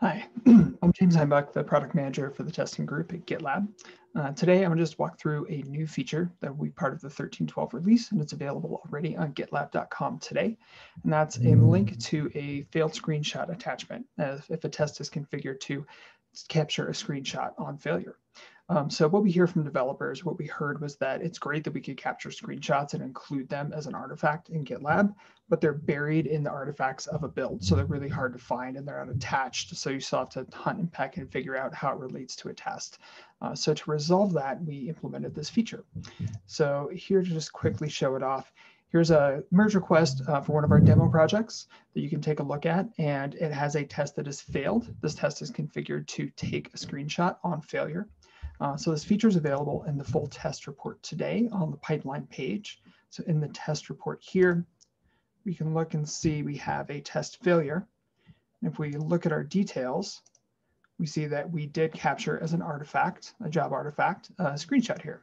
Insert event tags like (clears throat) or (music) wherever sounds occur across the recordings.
Hi, (clears throat) I'm James Heimbach, the product manager for the testing group at GitLab. Uh, today, I'm to just walk through a new feature that will be part of the 13.12 release, and it's available already on gitlab.com today. And that's a link to a failed screenshot attachment if a test is configured to capture a screenshot on failure. Um, so what we hear from developers, what we heard was that it's great that we could capture screenshots and include them as an artifact in GitLab, but they're buried in the artifacts of a build. So they're really hard to find and they're unattached. So you still have to hunt and peck and figure out how it relates to a test. Uh, so to resolve that, we implemented this feature. So here to just quickly show it off, here's a merge request uh, for one of our demo projects that you can take a look at, and it has a test that has failed. This test is configured to take a screenshot on failure. Uh, so this feature is available in the full test report today on the pipeline page. So in the test report here, we can look and see we have a test failure. And if we look at our details, we see that we did capture as an artifact, a job artifact, a screenshot here.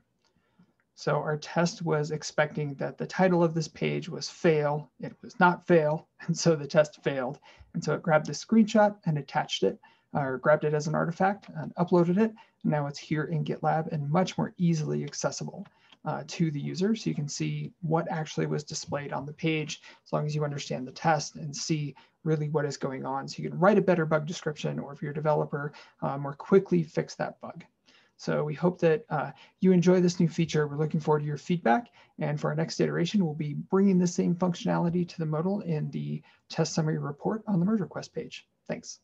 So our test was expecting that the title of this page was fail. It was not fail. (laughs) And so the test failed. And so it grabbed the screenshot and attached it or grabbed it as an artifact and uploaded it. Now it's here in GitLab and much more easily accessible uh, to the user. So you can see what actually was displayed on the page as long as you understand the test and see really what is going on. So you can write a better bug description or if you're a developer, uh, more quickly fix that bug. So we hope that uh, you enjoy this new feature. We're looking forward to your feedback. And for our next iteration, we'll be bringing the same functionality to the modal in the test summary report on the merge request page. Thanks.